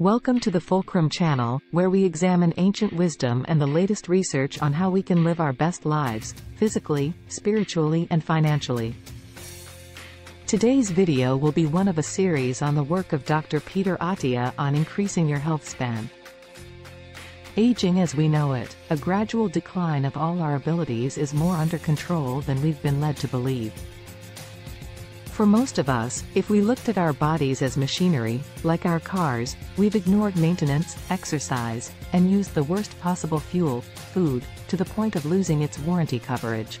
Welcome to the Fulcrum channel, where we examine ancient wisdom and the latest research on how we can live our best lives, physically, spiritually and financially. Today's video will be one of a series on the work of Dr. Peter Attia on increasing your health span. Aging as we know it, a gradual decline of all our abilities is more under control than we've been led to believe. For most of us, if we looked at our bodies as machinery, like our cars, we've ignored maintenance, exercise, and used the worst possible fuel, food, to the point of losing its warranty coverage.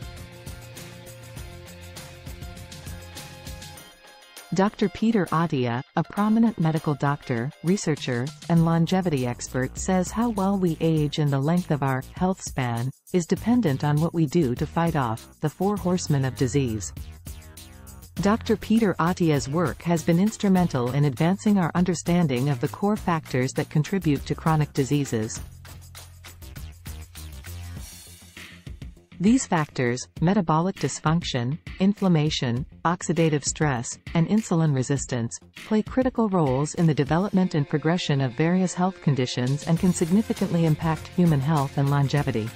Dr. Peter Attia, a prominent medical doctor, researcher, and longevity expert says how well we age and the length of our health span is dependent on what we do to fight off the four horsemen of disease. Dr. Peter Attia's work has been instrumental in advancing our understanding of the core factors that contribute to chronic diseases. These factors, metabolic dysfunction, inflammation, oxidative stress, and insulin resistance, play critical roles in the development and progression of various health conditions and can significantly impact human health and longevity.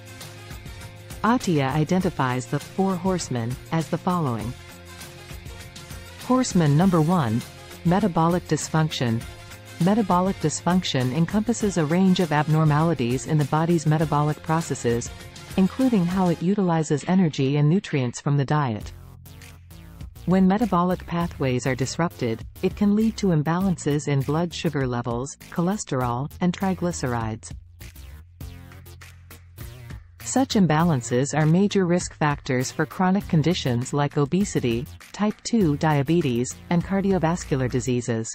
Attia identifies the four horsemen as the following. Horseman number 1. Metabolic dysfunction. Metabolic dysfunction encompasses a range of abnormalities in the body's metabolic processes, including how it utilizes energy and nutrients from the diet. When metabolic pathways are disrupted, it can lead to imbalances in blood sugar levels, cholesterol, and triglycerides. Such imbalances are major risk factors for chronic conditions like obesity, type 2 diabetes, and cardiovascular diseases.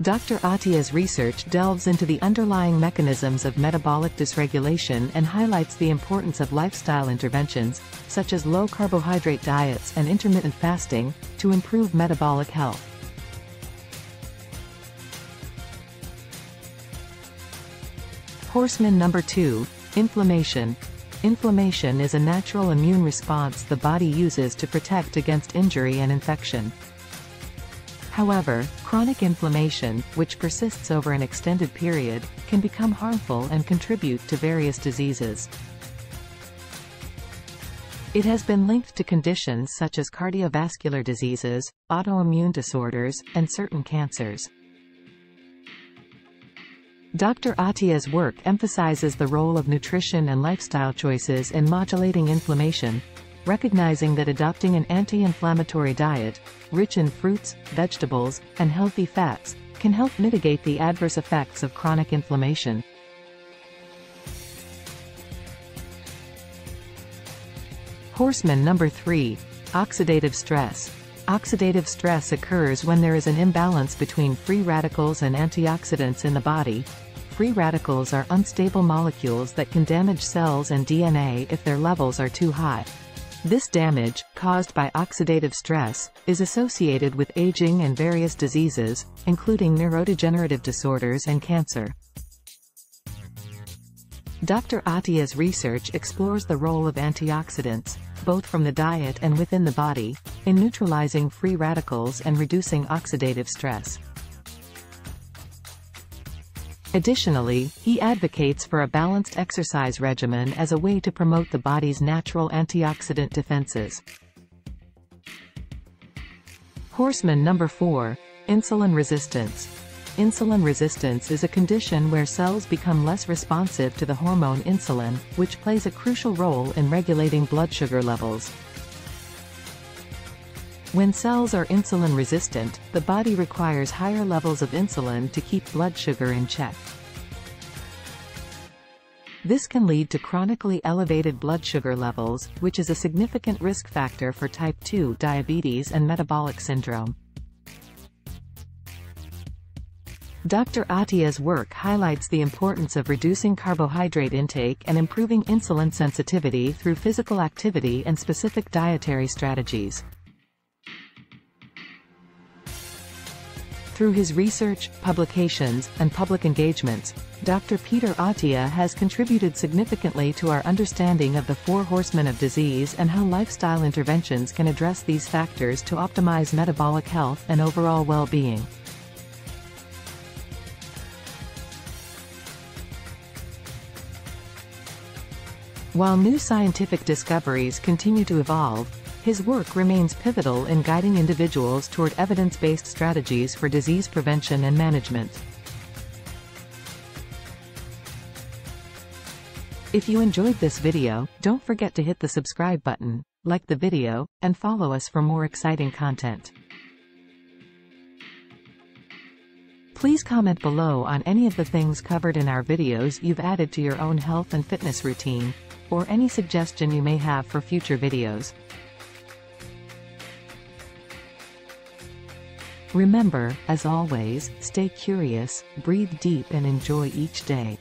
Dr. Attia's research delves into the underlying mechanisms of metabolic dysregulation and highlights the importance of lifestyle interventions, such as low-carbohydrate diets and intermittent fasting, to improve metabolic health. Horseman number 2, Inflammation. Inflammation is a natural immune response the body uses to protect against injury and infection. However, chronic inflammation, which persists over an extended period, can become harmful and contribute to various diseases. It has been linked to conditions such as cardiovascular diseases, autoimmune disorders, and certain cancers. Dr. Attia's work emphasizes the role of nutrition and lifestyle choices in modulating inflammation, recognizing that adopting an anti-inflammatory diet, rich in fruits, vegetables, and healthy fats, can help mitigate the adverse effects of chronic inflammation. Horseman number 3. Oxidative stress. Oxidative stress occurs when there is an imbalance between free radicals and antioxidants in the body. Free radicals are unstable molecules that can damage cells and DNA if their levels are too high. This damage, caused by oxidative stress, is associated with aging and various diseases, including neurodegenerative disorders and cancer. Dr. Attia's research explores the role of antioxidants, both from the diet and within the body, in neutralizing free radicals and reducing oxidative stress. Additionally, he advocates for a balanced exercise regimen as a way to promote the body's natural antioxidant defenses. Horseman number 4. Insulin resistance. Insulin resistance is a condition where cells become less responsive to the hormone insulin, which plays a crucial role in regulating blood sugar levels. When cells are insulin resistant, the body requires higher levels of insulin to keep blood sugar in check. This can lead to chronically elevated blood sugar levels, which is a significant risk factor for type 2 diabetes and metabolic syndrome. Dr. Attia's work highlights the importance of reducing carbohydrate intake and improving insulin sensitivity through physical activity and specific dietary strategies. Through his research, publications, and public engagements, Dr. Peter Attia has contributed significantly to our understanding of the four horsemen of disease and how lifestyle interventions can address these factors to optimize metabolic health and overall well-being. While new scientific discoveries continue to evolve, his work remains pivotal in guiding individuals toward evidence-based strategies for disease prevention and management. If you enjoyed this video, don't forget to hit the subscribe button, like the video, and follow us for more exciting content. Please comment below on any of the things covered in our videos you've added to your own health and fitness routine, or any suggestion you may have for future videos. Remember, as always, stay curious, breathe deep and enjoy each day.